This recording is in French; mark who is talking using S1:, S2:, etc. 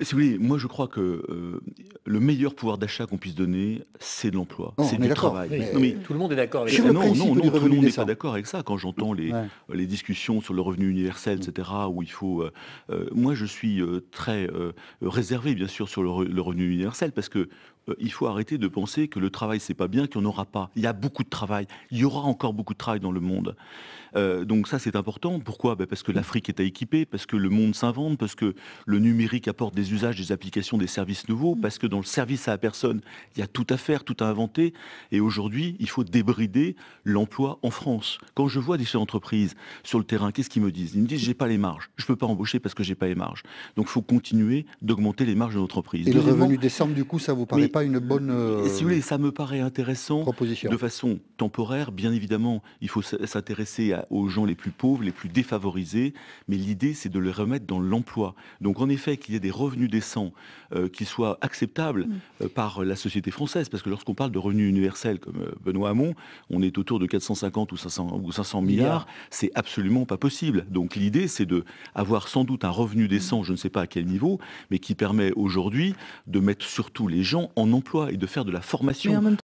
S1: Si vous voulez, moi je crois que euh, le meilleur pouvoir d'achat qu'on puisse donner, c'est de l'emploi, c'est du travail.
S2: Mais-
S1: Non, mais
S3: Tout le monde est d'accord avec ça.
S1: non, non, non, tout le monde n'est pas d'accord avec ça. Quand j'entends les,
S2: Ouais.
S1: les discussions sur le revenu universel, etc., où il faut... euh, euh, moi, je suis euh, très euh, réservé, bien sûr, sur le, re- le revenu universel, parce que il faut arrêter de penser que le travail, c'est pas bien, qu'il n'y en aura pas. Il y a beaucoup de travail. Il y aura encore beaucoup de travail dans le monde. Euh, donc ça, c'est important. Pourquoi? Ben, Parce que l'Afrique est à équiper, parce que le monde s'invente, parce que le numérique apporte des usages, des applications, des services nouveaux, parce que dans le service à la personne, il y a tout à faire, tout à inventer. Et aujourd'hui, il faut débrider l'emploi en France. Quand je vois des chefs d'entreprise sur le terrain, qu'est-ce qu'ils me disent? Ils me disent j'ai pas les marges. Je peux pas embaucher parce que j'ai pas les marges. Donc il faut continuer d'augmenter les marges de l'entreprise.
S2: Et le revenu décent, du coup, ça vous paraît
S1: Mais-
S2: pas une bonne euh,
S1: si vous voulez, ça me paraît intéressant
S2: proposition
S1: de façon temporaire, bien évidemment, il faut s'intéresser aux gens les plus pauvres, les plus défavorisés, mais l'idée, c'est de les remettre dans l'emploi. Donc, en effet, qu'il y ait des revenus décents euh, qui soient acceptables euh, par la société française, parce que lorsqu'on parle de revenus universels, comme euh, Benoît Hamon, on est autour de 450 ou 500, ou 500 milliards, c'est absolument pas possible. Donc, l'idée, c'est de avoir sans doute un revenu décent, je ne sais pas à quel niveau, mais qui permet aujourd'hui de mettre surtout les gens en emploi et de faire de la formation.